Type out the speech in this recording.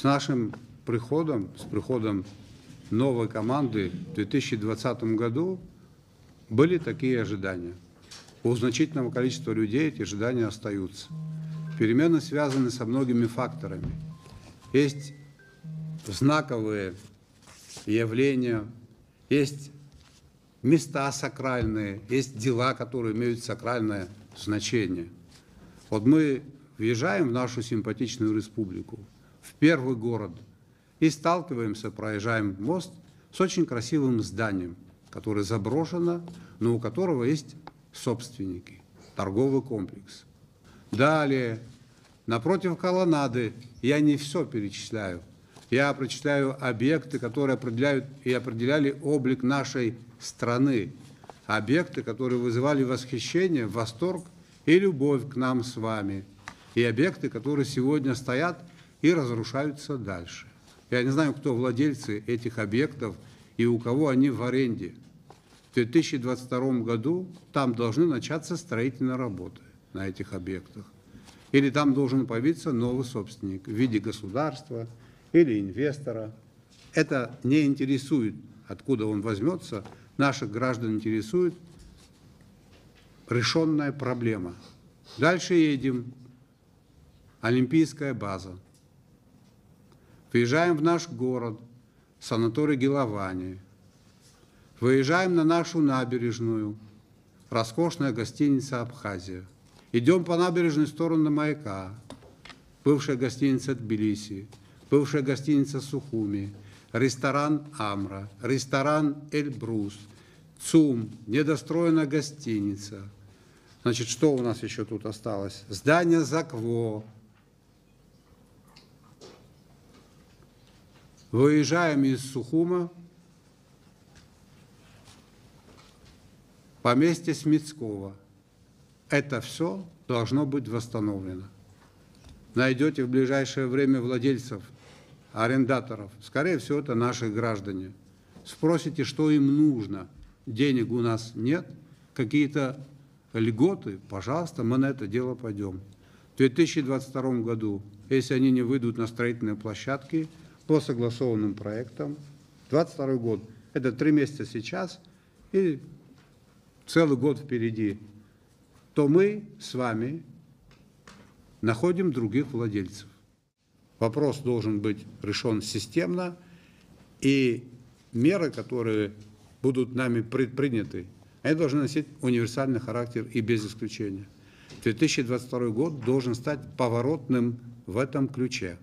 С нашим приходом, с приходом новой команды в 2020 году были такие ожидания. У значительного количества людей эти ожидания остаются. Перемены связаны со многими факторами. Есть знаковые явления, есть места сакральные, есть дела, которые имеют сакральное значение. Вот мы въезжаем в нашу симпатичную республику, в первый город, и сталкиваемся, проезжаем мост с очень красивым зданием, которое заброшено, но у которого есть собственники, торговый комплекс. Далее, напротив колоннады, я не все перечисляю, я прочитаю объекты, которые определяют и определяли облик нашей страны, объекты, которые вызывали восхищение, восторг и любовь к нам с вами, и объекты, которые сегодня стоят и разрушаются дальше. Я не знаю, кто владельцы этих объектов и у кого они в аренде. В 2022 году там должны начаться строительные работы на этих объектах. Или там должен появиться новый собственник в виде государства или инвестора. Это не интересует, откуда он возьмется. Наших граждан интересует решенная проблема. Дальше едем. Олимпийская база. Въезжаем в наш город, санаторий Геловани. Выезжаем на нашу набережную, роскошная гостиница «Абхазия». Идем по набережной сторону маяка, бывшая гостиница Тбилиси, бывшая гостиница Сухуми, ресторан «Амра», ресторан «Эльбрус», ЦУМ, недостроенная гостиница. Значит, что у нас еще тут осталось? Здание ЗАКВО, Выезжаем из Сухума, поместье Смитского. Это все должно быть восстановлено. Найдете в ближайшее время владельцев, арендаторов. Скорее всего, это наши граждане. Спросите, что им нужно. Денег у нас нет, какие-то льготы, пожалуйста, мы на это дело пойдем. В 2022 году, если они не выйдут на строительные площадки, по согласованным проектам. 22 год – это три месяца сейчас и целый год впереди. То мы с вами находим других владельцев. Вопрос должен быть решен системно, и меры, которые будут нами предприняты, они должны носить универсальный характер и без исключения. 2022 год должен стать поворотным в этом ключе.